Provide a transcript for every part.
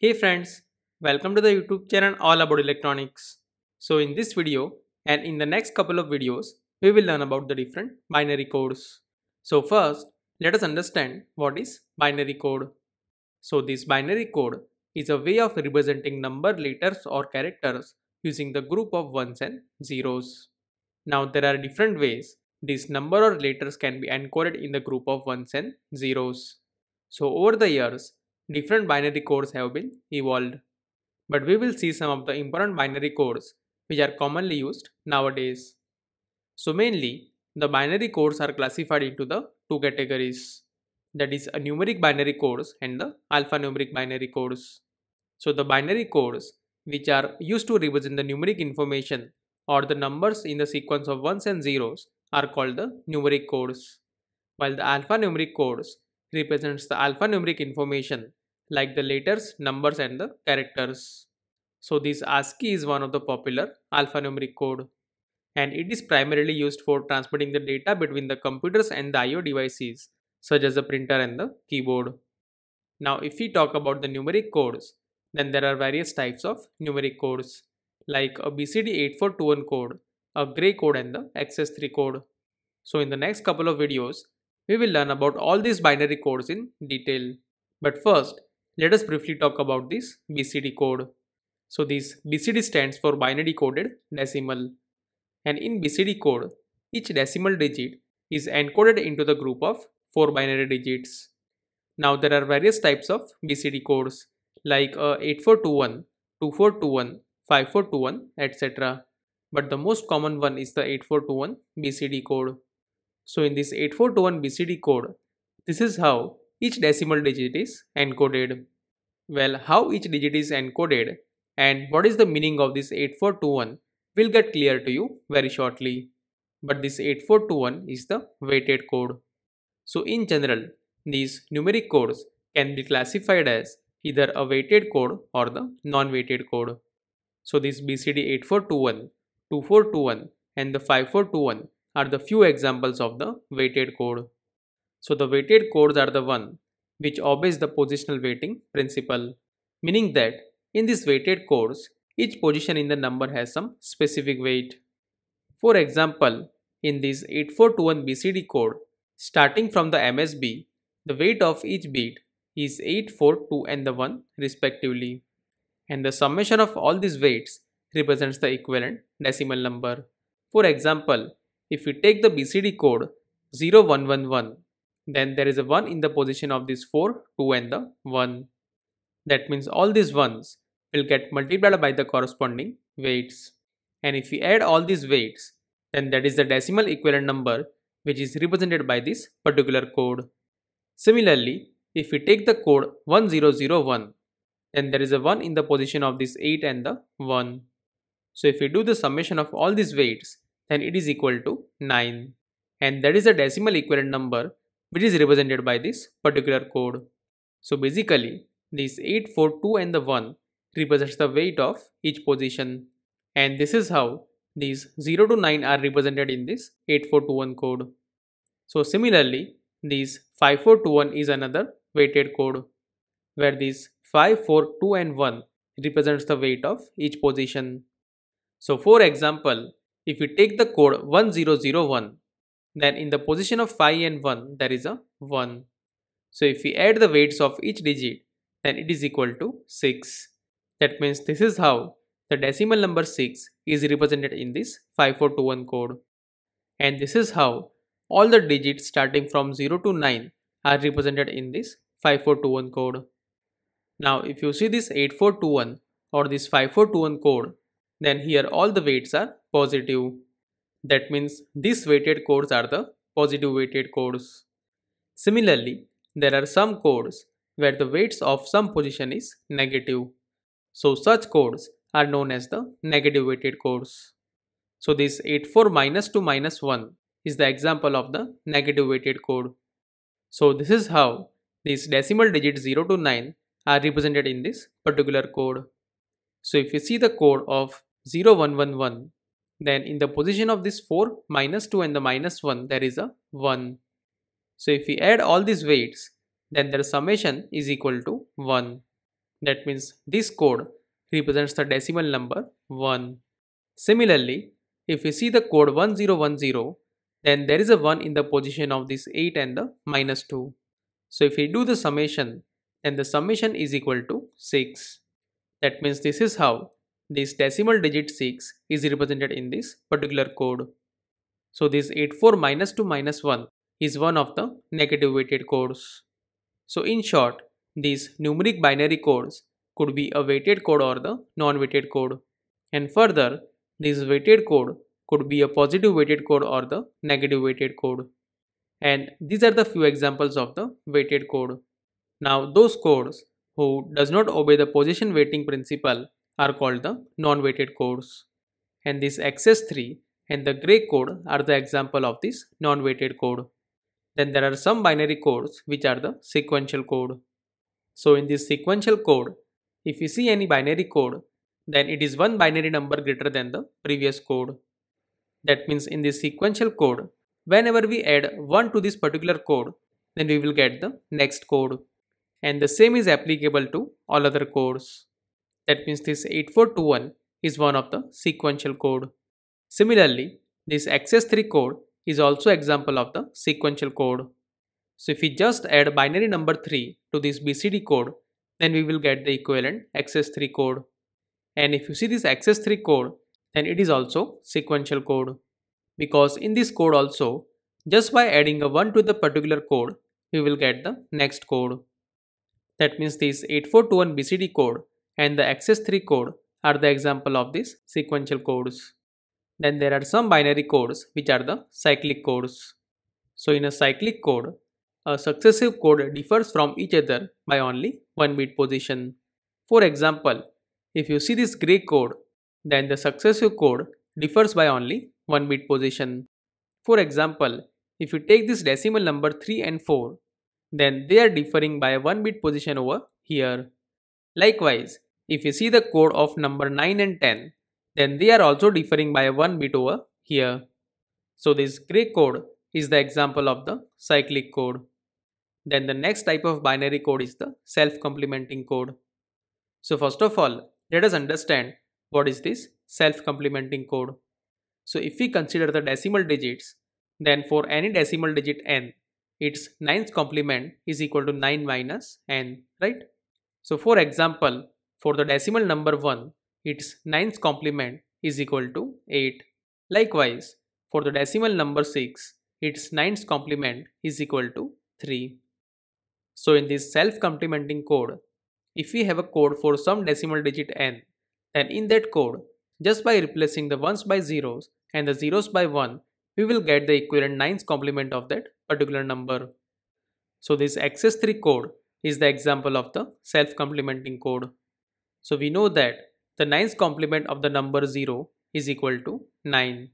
Hey friends, welcome to the YouTube channel All About Electronics. So in this video and in the next couple of videos, we will learn about the different binary codes. So first, let us understand what is binary code. So this binary code is a way of representing number letters or characters using the group of ones and zeros. Now there are different ways this number or letters can be encoded in the group of ones and zeros. So over the years, different binary codes have been evolved. But we will see some of the important binary codes which are commonly used nowadays. So mainly, the binary codes are classified into the two categories that is a numeric binary codes and the alphanumeric binary codes. So the binary codes which are used to represent the numeric information or the numbers in the sequence of ones and zeros are called the numeric codes, while the alphanumeric codes represents the alphanumeric information like the letters, numbers and the characters. So this ASCII is one of the popular alphanumeric code and it is primarily used for transmitting the data between the computers and the IO devices such as the printer and the keyboard. Now if we talk about the numeric codes, then there are various types of numeric codes like a BCD8421 code, a gray code and the XS3 code. So in the next couple of videos, we will learn about all these binary codes in detail. But first, let us briefly talk about this BCD code. So this BCD stands for binary coded decimal. And in BCD code, each decimal digit is encoded into the group of 4 binary digits. Now there are various types of BCD codes like uh, 8421, 2421, 5421, etc. But the most common one is the 8421 BCD code. So in this 8421 BCD code, this is how each decimal digit is encoded. Well, how each digit is encoded and what is the meaning of this 8421 will get clear to you very shortly. But this 8421 is the weighted code. So in general, these numeric codes can be classified as either a weighted code or the non-weighted code. So this BCD 8421, 2421 and the 5421 are the few examples of the weighted code. So the weighted codes are the one which obeys the positional weighting principle, meaning that in these weighted codes, each position in the number has some specific weight. For example, in this 8421 BCD code, starting from the MSB, the weight of each bit is 8, 4, 2 and the 1 respectively. And the summation of all these weights represents the equivalent decimal number. For example, if we take the BCD code 0111, then there is a 1 in the position of this 4, 2 and the 1. That means all these 1s will get multiplied by the corresponding weights. And if we add all these weights, then that is the decimal equivalent number which is represented by this particular code. Similarly, if we take the code 1001, then there is a 1 in the position of this 8 and the 1. So if we do the summation of all these weights, then it is equal to 9. And that is the decimal equivalent number which is represented by this particular code. So basically, this 8, 4, 2 and the 1 represents the weight of each position. And this is how these 0 to 9 are represented in this 8421 code. So similarly, these 5421 is another weighted code where these 5, 4, 2 and 1 represents the weight of each position. So for example, if we take the code 1001, then in the position of 5 and 1 there is a 1. So if we add the weights of each digit, then it is equal to 6. That means this is how the decimal number 6 is represented in this 5421 code. And this is how all the digits starting from 0 to 9 are represented in this 5421 code. Now if you see this 8421 or this 5421 code, then here all the weights are positive. That means these weighted codes are the positive weighted codes. Similarly, there are some codes where the weights of some position is negative. So such codes are known as the negative weighted codes. So this 84 minus 2 minus 1 is the example of the negative weighted code. So this is how these decimal digits 0 to 9 are represented in this particular code. So if you see the code of 0111 then in the position of this 4 minus 2 and the minus 1 there is a 1. So if we add all these weights then their summation is equal to 1. That means this code represents the decimal number 1. Similarly, if we see the code 1010, then there is a 1 in the position of this 8 and the minus 2. So if we do the summation, then the summation is equal to 6. That means this is how this decimal digit 6 is represented in this particular code. So this 84 minus 2 minus 1 is one of the negative weighted codes. So in short, these numeric binary codes could be a weighted code or the non-weighted code. And further, this weighted code could be a positive weighted code or the negative weighted code. And these are the few examples of the weighted code. Now those codes who does not obey the position weighting principle are called the non-weighted codes. And this XS3 and the gray code are the example of this non-weighted code. Then there are some binary codes which are the sequential code. So in this sequential code, if you see any binary code, then it is one binary number greater than the previous code. That means in this sequential code, whenever we add 1 to this particular code, then we will get the next code. And the same is applicable to all other codes. That means this 8421 is one of the sequential code. Similarly, this XS3 code is also example of the sequential code. So if we just add binary number 3 to this BCD code, then we will get the equivalent XS3 code. And if you see this XS3 code, then it is also sequential code. Because in this code also, just by adding a 1 to the particular code, we will get the next code. That means this 8421 BCD code and the XS3 code are the example of these sequential codes. Then there are some binary codes which are the cyclic codes. So in a cyclic code, a successive code differs from each other by only one bit position. For example, if you see this gray code, then the successive code differs by only one bit position. For example, if you take this decimal number 3 and 4, then they are differing by a one bit position over here. Likewise, if you see the code of number 9 and 10, then they are also differing by one bit over here. So this gray code is the example of the cyclic code. Then the next type of binary code is the self-complementing code. So first of all, let us understand what is this self-complementing code. So if we consider the decimal digits, then for any decimal digit n, its 9th complement is equal to 9 minus n, right? So for example, for the decimal number 1, its 9th complement is equal to 8. Likewise, for the decimal number 6, its 9th complement is equal to 3. So in this self-complementing code, if we have a code for some decimal digit n, then in that code, just by replacing the ones by zeros and the zeros by 1, we will get the equivalent 9th complement of that particular number. So this XS3 code is the example of the self-complementing code. So we know that the 9th complement of the number 0 is equal to 9.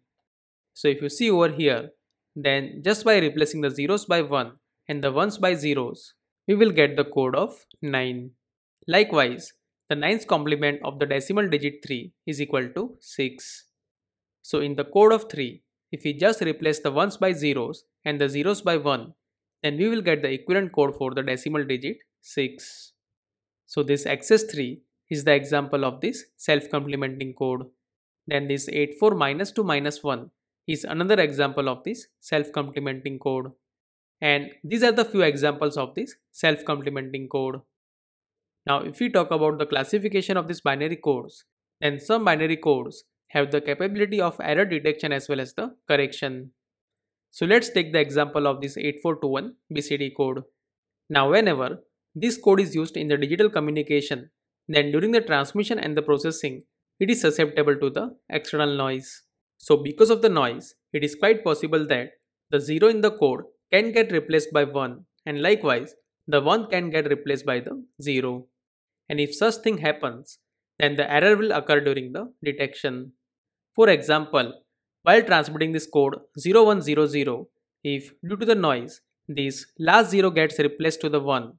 So if you see over here, then just by replacing the zeros by 1 and the ones by zeros, we will get the code of 9. Likewise, the 9th complement of the decimal digit 3 is equal to 6. So in the code of 3, if we just replace the ones by zeros and the zeros by 1, then we will get the equivalent code for the decimal digit 6. So this XS3 is the example of this self-complementing code. Then this 84 minus 2 minus 1 is another example of this self-complementing code. And these are the few examples of this self-complementing code. Now if we talk about the classification of these binary codes, then some binary codes have the capability of error detection as well as the correction. So let's take the example of this 8421 BCD code. Now whenever this code is used in the digital communication, then during the transmission and the processing, it is susceptible to the external noise. So because of the noise, it is quite possible that the 0 in the code can get replaced by 1 and likewise the 1 can get replaced by the 0. And if such thing happens, then the error will occur during the detection. For example, while transmitting this code 0100, if due to the noise, this last 0 gets replaced to the 1,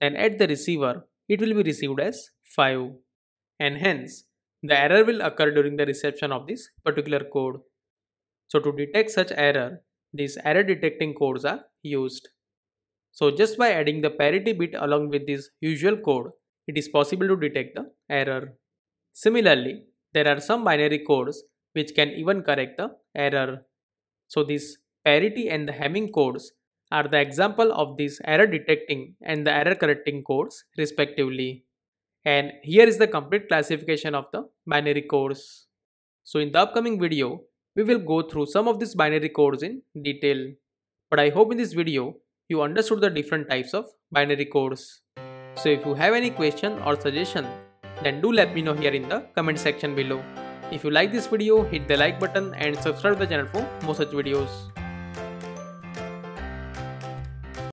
then at the receiver, it will be received as 5 and hence the error will occur during the reception of this particular code. So to detect such error, these error detecting codes are used. So just by adding the parity bit along with this usual code, it is possible to detect the error. Similarly, there are some binary codes which can even correct the error. So this parity and the Hamming codes are the example of these error detecting and the error correcting codes respectively. And here is the complete classification of the binary codes. So in the upcoming video, we will go through some of these binary codes in detail. But I hope in this video, you understood the different types of binary codes. So if you have any question or suggestion, then do let me know here in the comment section below. If you like this video, hit the like button and subscribe the channel for more such videos.